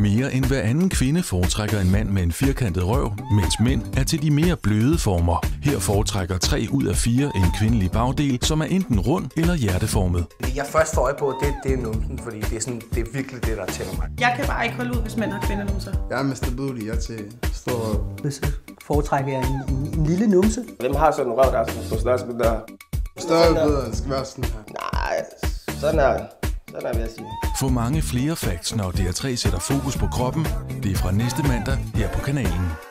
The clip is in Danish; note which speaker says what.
Speaker 1: Mere end hver anden kvinde foretrækker en mand med en firkantet røv, mens mænd er til de mere bløde former. Her foretrækker 3 ud af 4 en kvindelig bagdel, som er enten rund eller hjerteformet.
Speaker 2: Det jeg først får øje på, det, det er numsen, fordi det er, sådan, det er virkelig det, der tænder mig.
Speaker 3: Jeg kan bare ikke holde ud, hvis mænd har kvindenumser.
Speaker 4: Jeg er Mr. Booty, jeg er til stor...
Speaker 5: Så foretrækker jeg en, en, en lille numse.
Speaker 6: Hvem har sådan en røv, der er sådan på størrelse med der?
Speaker 4: Større bedre, skal være sådan her.
Speaker 6: Nej, sådan er sådan er, vil jeg sige.
Speaker 1: Få mange flere facts, når DR3 sætter fokus på kroppen. Det er fra næste mandag her på kanalen.